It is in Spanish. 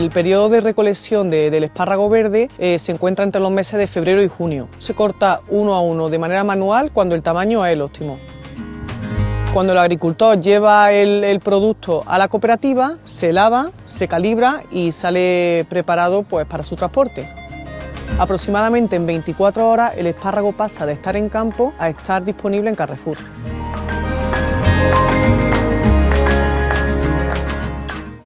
El periodo de recolección del espárrago verde eh, se encuentra entre los meses de febrero y junio. Se corta uno a uno de manera manual cuando el tamaño es el óptimo. Cuando el agricultor lleva el, producto a la cooperativa, se lava, se calibra y sale preparado pues, para su transporte. Aproximadamente en 24 horas el espárrago pasa de estar en campo a estar disponible en Carrefour.